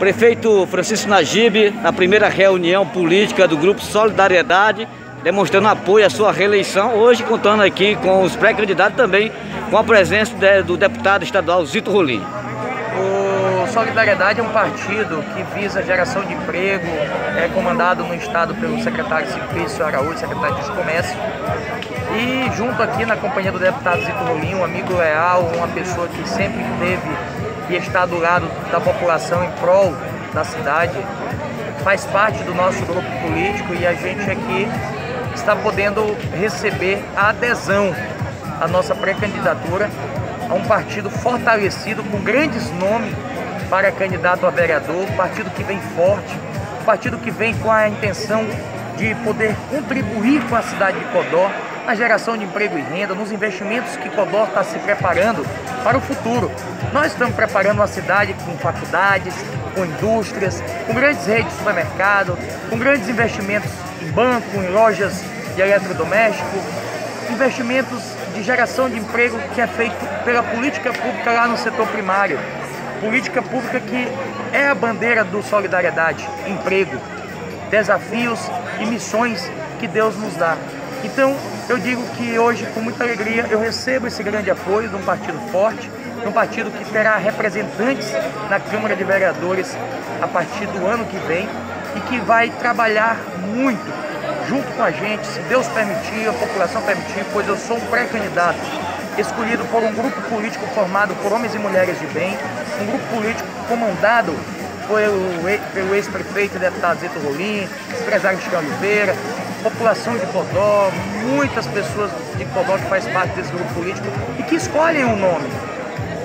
Prefeito Francisco Najib, na primeira reunião política do Grupo Solidariedade, demonstrando apoio à sua reeleição, hoje contando aqui com os pré-candidatos também, com a presença do deputado estadual Zito Rolim. O Solidariedade é um partido que visa geração de emprego, é comandado no estado pelo secretário Simplício Araújo, secretário de Comércio, e junto aqui na companhia do deputado Zito Rolim, um amigo leal, uma pessoa que sempre teve e está do lado da população em prol da cidade, faz parte do nosso grupo político e a gente aqui está podendo receber a adesão à nossa pré-candidatura a um partido fortalecido com grandes nomes para candidato a vereador, partido que vem forte, partido que vem com a intenção de poder contribuir com a cidade de Codó na geração de emprego e renda, nos investimentos que Codó está se preparando para o futuro. Nós estamos preparando uma cidade com faculdades, com indústrias, com grandes redes de supermercado, com grandes investimentos em banco, em lojas de eletrodoméstico, investimentos de geração de emprego que é feito pela política pública lá no setor primário. Política pública que é a bandeira do solidariedade, emprego, desafios e missões que Deus nos dá. Então, eu digo que hoje, com muita alegria, eu recebo esse grande apoio de um partido forte, de um partido que terá representantes na Câmara de Vereadores a partir do ano que vem e que vai trabalhar muito junto com a gente, se Deus permitir, a população permitir, pois eu sou um pré-candidato escolhido por um grupo político formado por homens e mulheres de bem, um grupo político comandado pelo ex-prefeito e deputado Zito Rolim, empresário Chico Oliveira, população de Codó, muitas pessoas de Codó que faz parte desse grupo político e que escolhem um nome.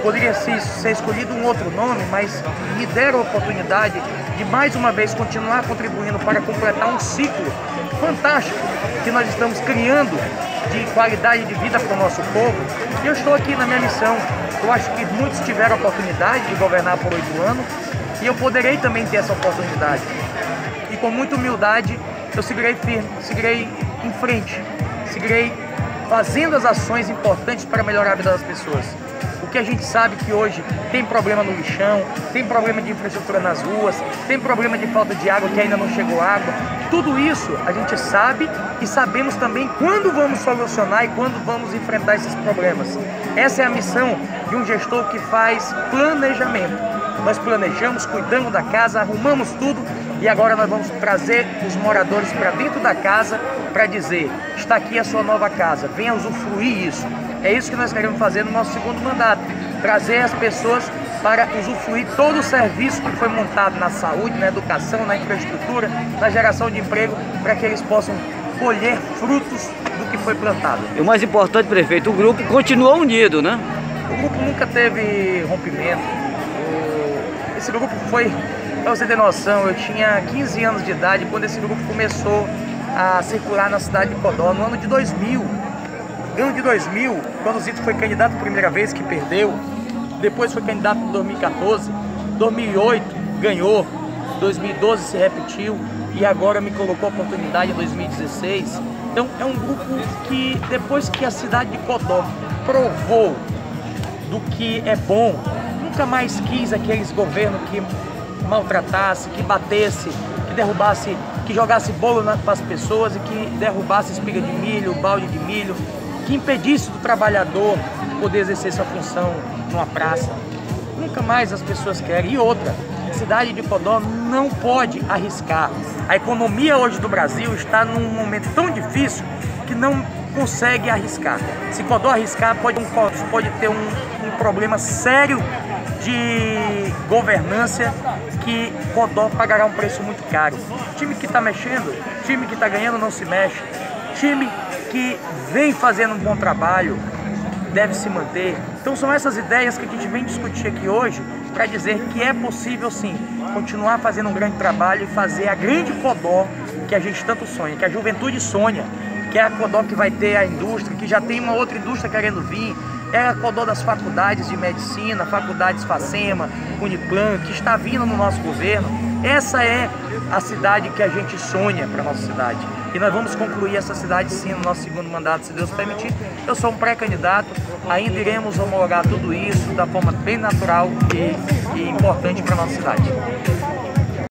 Poderia ser, ser escolhido um outro nome, mas me deram a oportunidade de mais uma vez continuar contribuindo para completar um ciclo fantástico que nós estamos criando de qualidade de vida para o nosso povo. E eu estou aqui na minha missão. Eu acho que muitos tiveram a oportunidade de governar por oito anos e eu poderei também ter essa oportunidade. E com muita humildade eu seguirei firme, seguirei em frente, seguirei fazendo as ações importantes para melhorar a vida das pessoas. O que a gente sabe que hoje tem problema no lixão, tem problema de infraestrutura nas ruas, tem problema de falta de água que ainda não chegou água. Tudo isso a gente sabe e sabemos também quando vamos solucionar e quando vamos enfrentar esses problemas. Essa é a missão de um gestor que faz planejamento. Nós planejamos, cuidamos da casa, arrumamos tudo e agora nós vamos trazer os moradores para dentro da casa para dizer: está aqui a sua nova casa, venha usufruir isso. É isso que nós queremos fazer no nosso segundo mandato: trazer as pessoas para usufruir todo o serviço que foi montado na saúde, na educação, na infraestrutura, na geração de emprego, para que eles possam colher frutos do que foi plantado. E o mais importante, prefeito, o grupo continua unido, né? O grupo nunca teve rompimento. Esse grupo foi Pra você ter noção, eu tinha 15 anos de idade quando esse grupo começou a circular na cidade de Codó, no ano de 2000. No ano de 2000, quando o Zito foi candidato a primeira vez, que perdeu, depois foi candidato em 2014, 2008 ganhou, 2012 se repetiu e agora me colocou a oportunidade em 2016. Então é um grupo que depois que a cidade de Codó provou do que é bom, nunca mais quis aqueles governos que maltratasse, que batesse, que derrubasse, que jogasse bolo para as pessoas e que derrubasse espiga de milho, balde de milho, que impedisse do trabalhador poder exercer sua função numa praça. Nunca mais as pessoas querem. E outra, a cidade de Codó não pode arriscar. A economia hoje do Brasil está num momento tão difícil que não consegue arriscar. Se Codó arriscar, pode, pode ter um, um problema sério de governância que Codó pagará um preço muito caro. Time que está mexendo, time que está ganhando não se mexe. Time que vem fazendo um bom trabalho deve se manter. Então são essas ideias que a gente vem discutir aqui hoje para dizer que é possível sim continuar fazendo um grande trabalho e fazer a grande Codó que a gente tanto sonha, que a juventude sonha, que é a Codó que vai ter a indústria, que já tem uma outra indústria querendo vir, é a Codó das faculdades de medicina, faculdades Facema, Uniplan, que está vindo no nosso governo. Essa é a cidade que a gente sonha para nossa cidade. E nós vamos concluir essa cidade sim no nosso segundo mandato, se Deus permitir. Eu sou um pré-candidato, ainda iremos homologar tudo isso da forma bem natural e e importante para a nossa cidade.